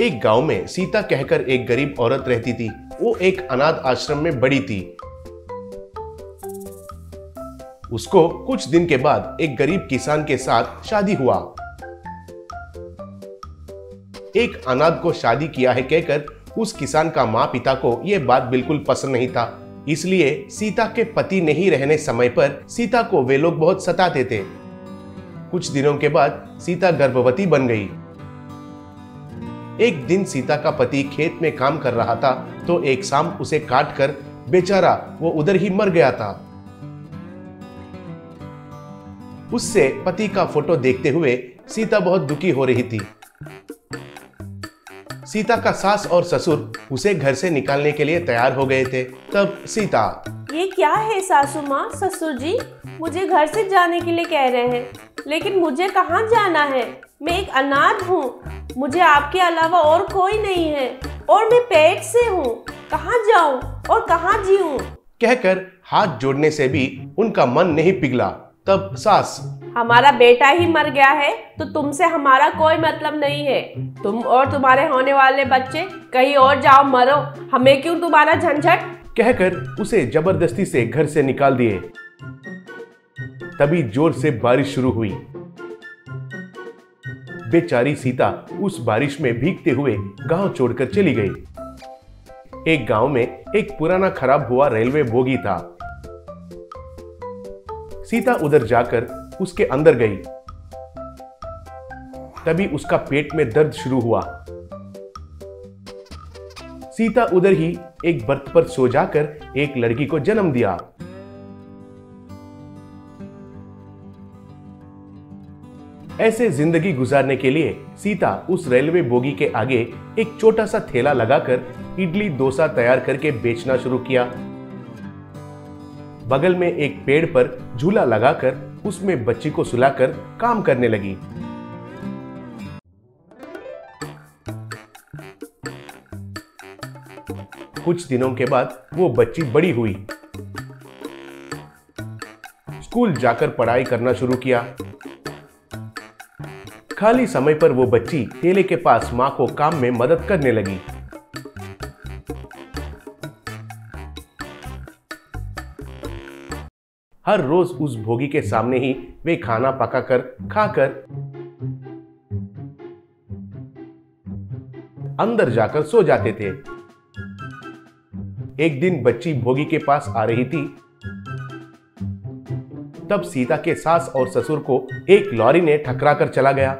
एक गाँव में सीता कहकर एक गरीब औरत रहती थी। वो एक अनाथ आश्रम में बड़ी थी। उसको कुछ दिन के बाद एक गरीब किसान के साथ शादी हुआ। एक अनाथ को शादी किया है कहकर उस किसान का माँ पिता को यह बात बिल्कुल पसंद नहीं था। इसलिए सीता के पति नहीं रहने समय पर सीता को वे लोग बहुत सताते थे। कुछ दिनों के बाद सीता गर्भवती बन गई। एक दिन सीता का पति खेत में काम कर रहा था तो एक शाम उसे काट कर बेचारा वो उधर ही मर गया था। उससे पति का फ़ोटो देखते हुए सीता बहुत दुखी हो रही थी। सीता का सास और ससुर उसे घर से निकालने के लिए तैयार हो गए थे, तब सीता ये क्या है सासू माँ? ससुर जी, मुझे घर से जाने के लिए कह रहे हैं। लेकिन मुझे कहाँ जाना है? मैं एक अनाथ हूँ। मुझे आपके अलावा और कोई नहीं है। और मैं पेट से हूँ। कहाँ जाऊँ और कहाँ जीऊँ? कहकर हाथ जोड़ने से भी उनका मन नहीं पिघला। तब सास हमारा बेटा ही मर गया है तो तुमसे हमारा कोई मतलब नहीं है। तुम और तुम्हारे होने वाले बच्चे कहीं और जाओ मरो। हमें क्यों तुम्हारा झंझट? कहकर उसे ज़बरदस्ती से घर से निकाल दिए। तभी ज़ोर से बारिश शुरू हुई। बेचारी सीता उस बारिश में भीगते हुए गाँव छोड़कर चली गई। एक गाँव में एक पुराना खराब हुआ रेलवे बोगी था। सीता उधर जाकर उसके अंदर गई। तभी उसका पेट में दर्द शुरू हुआ। सीता उधर ही एक बर्थ पर सो जाकर एक लड़की को जन्म दिया। ऐसे ज़िंदगी गुजारने के लिए सीता उस रेलवे बोगी के आगे एक छोटा सा थैला लगाकर इडली डोसा तैयार करके बेचना शुरू किया। बगल में एक पेड़ पर झूला लगाकर उसमें बच्ची को सुलाकर काम करने लगी। कुछ दिनों के बाद वो बच्ची बड़ी हुई। स्कूल जाकर पढ़ाई करना शुरू किया। खाली समय पर वो बच्ची केले के पास माँ को काम में मदद करने लगी। हर रोज उस भोगी के सामने ही वे खाना पकाकर खाकर अंदर जाकर सो जाते थे। एक दिन बच्ची भोगी के पास आ रही थी। तब सीता के सास और ससुर को एक लॉरी ने ठकरा कर चला गया।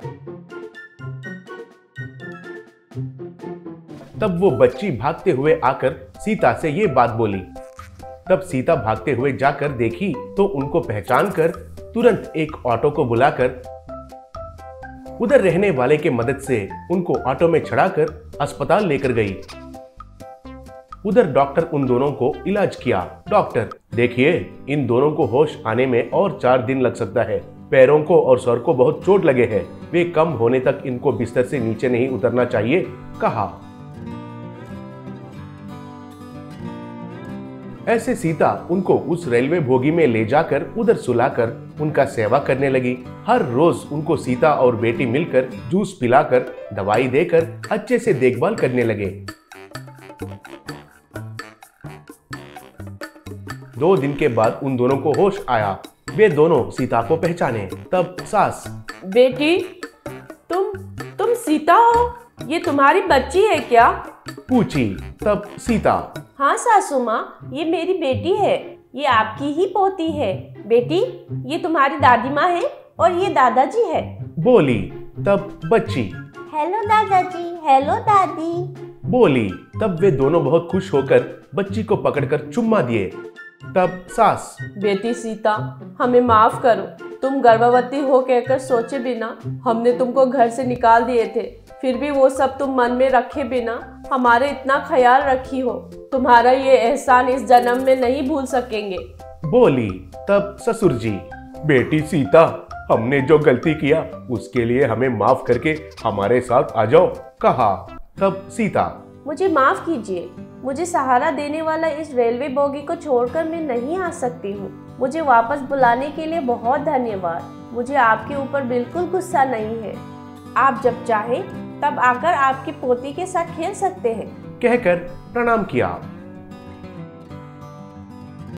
तब वो बच्ची भागते हुए आकर सीता से ये बात बोली। तब सीता भागते हुए जाकर देखी तो उनको पहचान कर तुरंत एक ऑटो को बुलाकर उधर रहने वाले के मदद से उनको ऑटो में चढ़ाकर अस्पताल लेकर गई। उधर डॉक्टर उन दोनों को इलाज किया। डॉक्टर, देखिए, इन दोनों को होश आने में और चार दिन लग सकता है। पैरों को और सर को बहुत चोट लगे हैं। वे कम होने तक इनको बिस्तर से नीचे नहीं उतरना चाहिए, कहा। ऐसे सीता उनको उस रेलवे भोगी में ले जाकर उधर सुलाकर उनका सेवा करने लगी। हर रोज उनको सीता और बेटी मिलकर जूस पिलाकर दवाई देकर अच्छे से देखभाल करने लगे। दो दिन के बाद उन दोनों को होश आया। वे दोनों सीता को पहचाने। तब सास बेटी तुम तुम सीता हो? ये तुम्हारी बच्ची है क्या? पूछी। तब सीता हाँ सासू माँ ये मेरी बेटी है। ये आपकी ही पोती है। बेटी ये तुम्हारी दादी माँ है और ये दादाजी है। बोली। तब बच्ची हेलो दादाजी हेलो दादी। बोली। तब वे दोनों बहुत खुश होकर बच्ची को पकड़कर चुम्मा दिए। तब सास। बेटी सीता हमें माफ़ करो। तुम गर्भवती हो कहकर सोचे बिना हमने तुमको घर से निकाल दिए थे। फिर भी वो सब तुम मन में रखे बिना हमारे इतना ख्याल रखी हो। तुम्हारा ये एहसान इस जन्म में नहीं भूल सकेंगे। बोली तब ससुर जी बेटी सीता हमने जो गलती किया उसके लिए हमें माफ़ करके हमारे साथ आ जाओ कहा। तब सीता। मुझे माफ़ कीजिए। मुझे सहारा देने वाला इस रेलवे बोगी को छोड़कर मैं नहीं आ सकती हूँ। मुझे वापस बुलाने के लिए बहुत धन्यवाद। मुझे आपके ऊपर बिल्कुल गुस्सा नहीं है। आप जब चाहे, तब आकर आपकी पोती के साथ खेल सकते हैं। कहकर प्रणाम किया